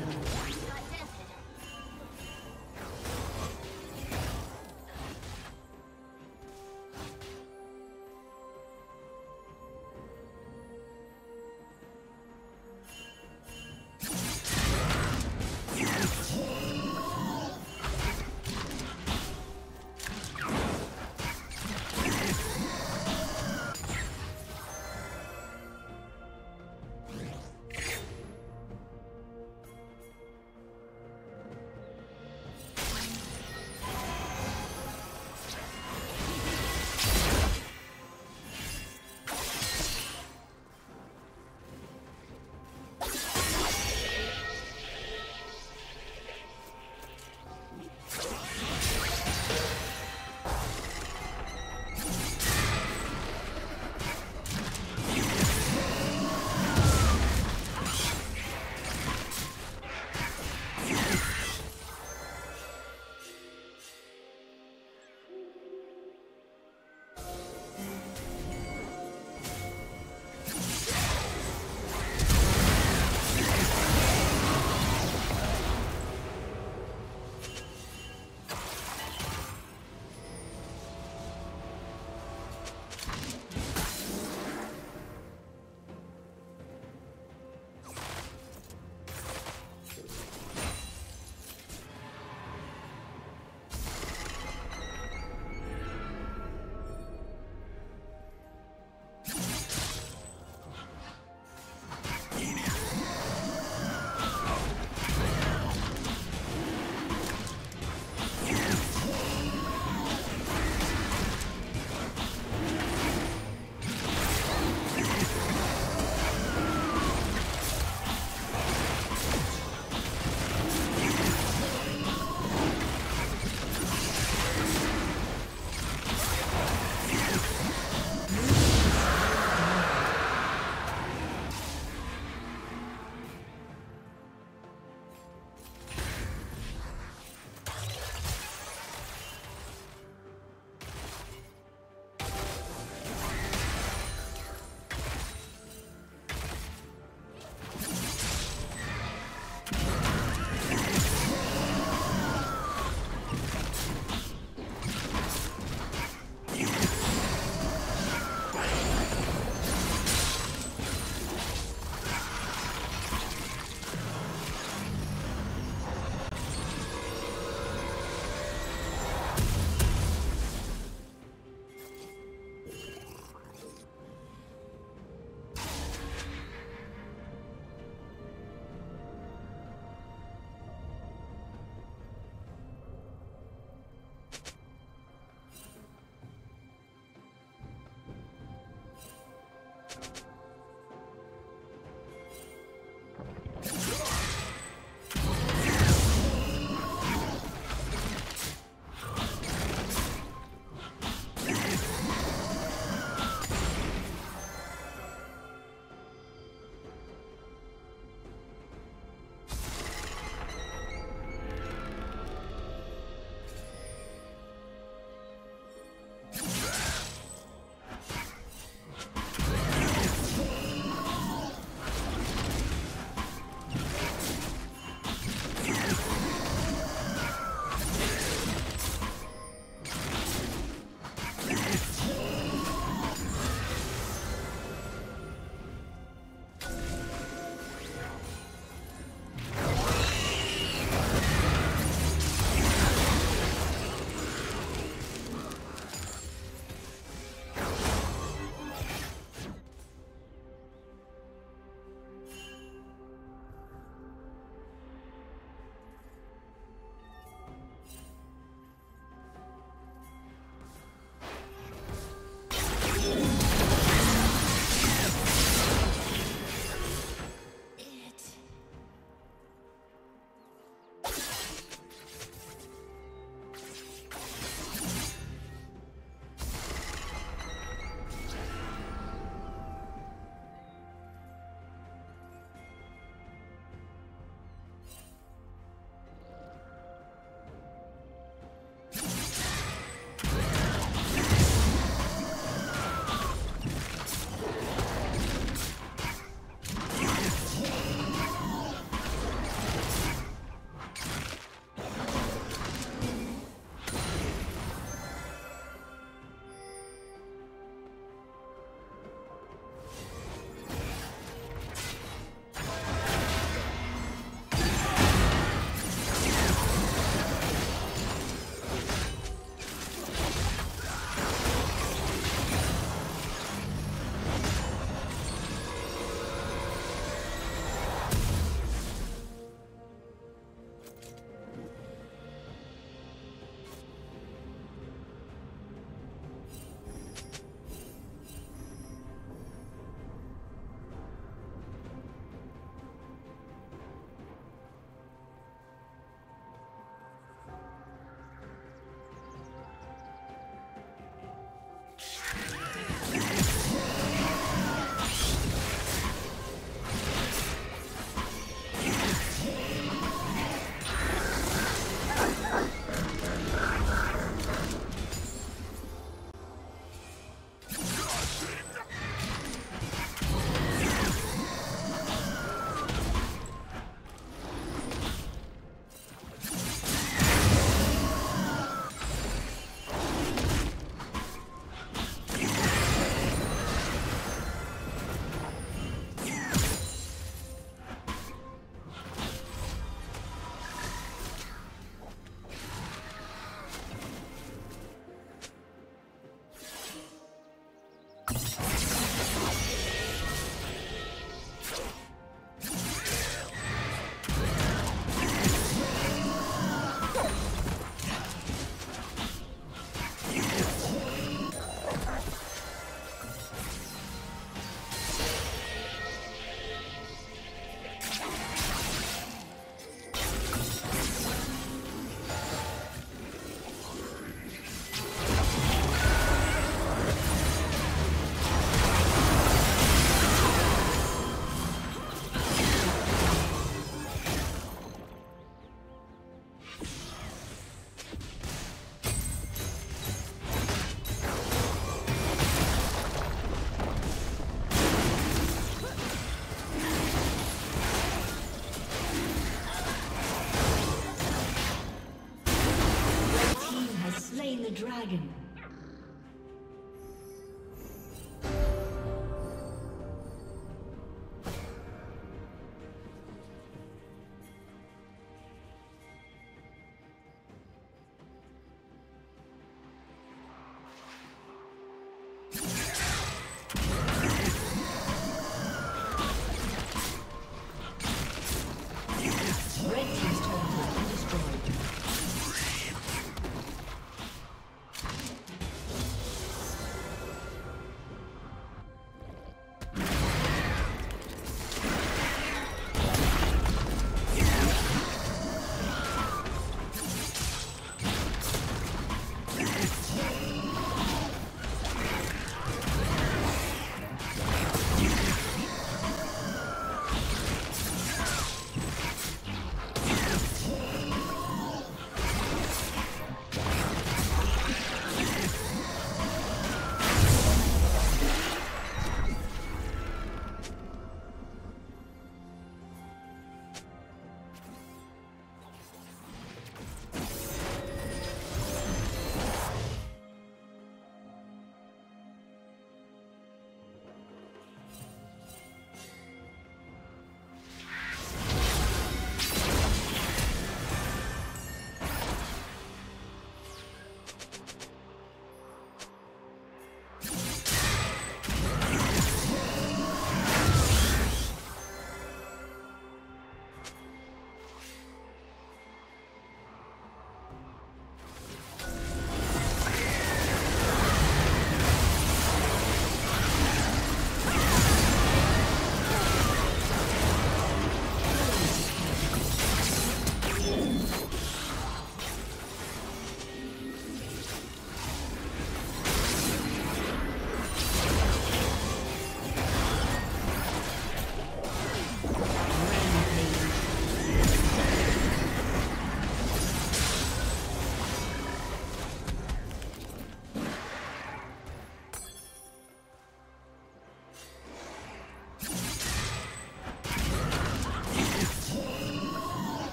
Yeah.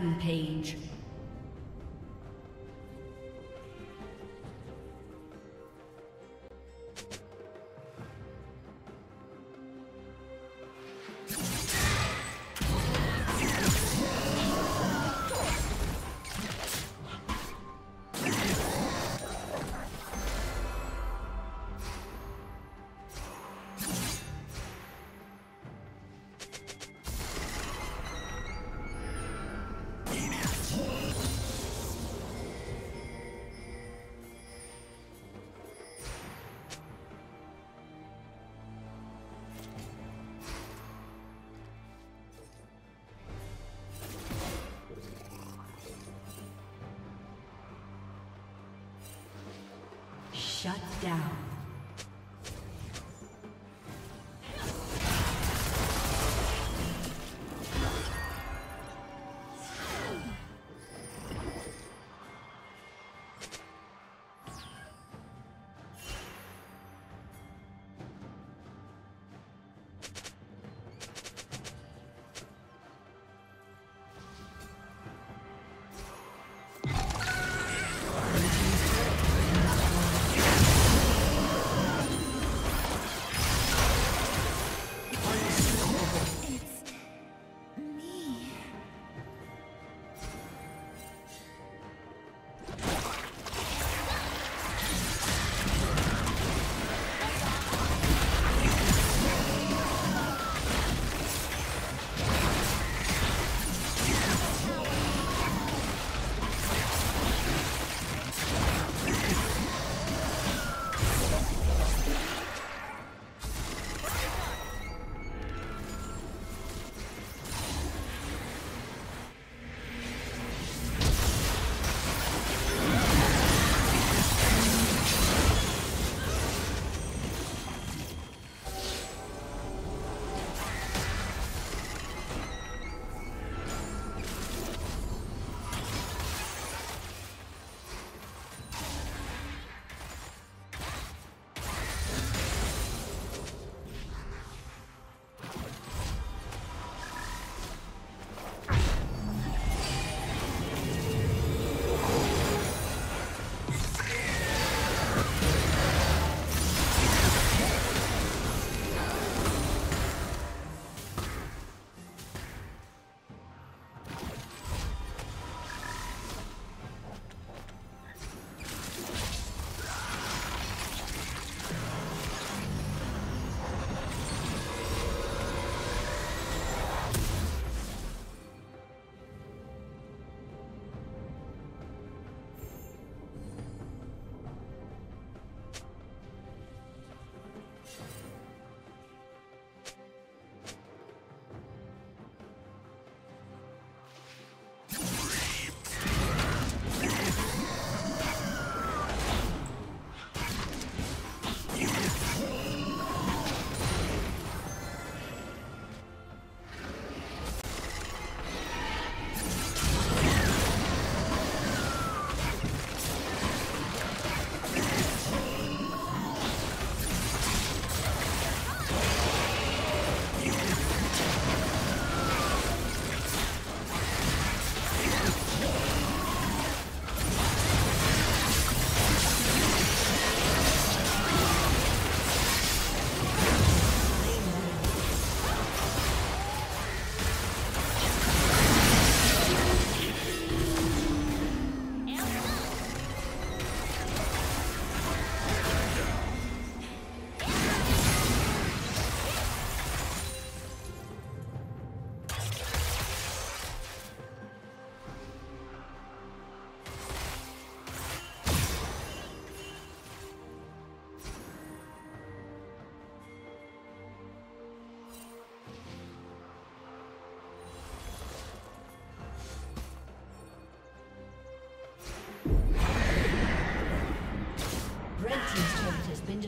Rampage. Shut down.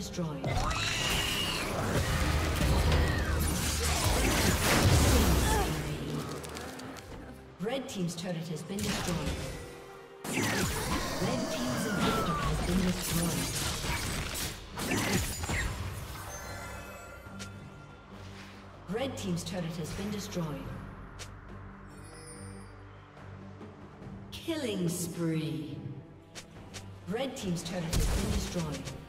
Destroyed. Red Team's turret has been destroyed. Red Team's inhibitor has been destroyed. Red Team's turret has been destroyed. Killing spree. Red Team's turret has been destroyed.